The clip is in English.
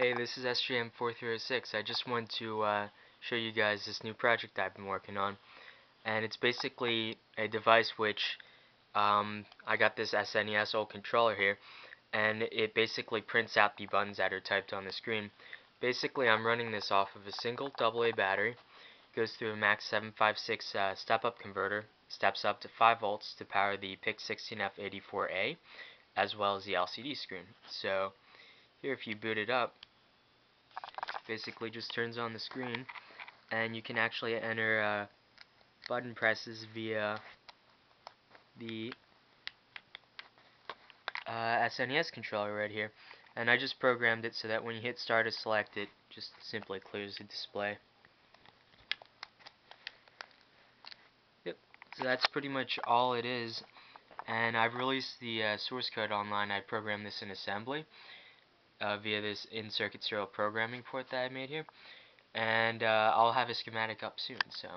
Hey, this is SJM4306. I just wanted to uh, show you guys this new project I've been working on. And it's basically a device which um, I got this SNES old controller here. And it basically prints out the buttons that are typed on the screen. Basically, I'm running this off of a single AA battery. It goes through a MAX 756 uh, step-up converter. Steps up to 5 volts to power the PIC16F84A as well as the LCD screen. So here if you boot it up basically just turns on the screen and you can actually enter uh, button presses via the uh, SNES controller right here. And I just programmed it so that when you hit start to select it just simply clears the display. Yep so that's pretty much all it is. And I've released the uh, source code online. I programmed this in assembly uh, via this in-circuit serial programming port that I made here. And uh, I'll have a schematic up soon, so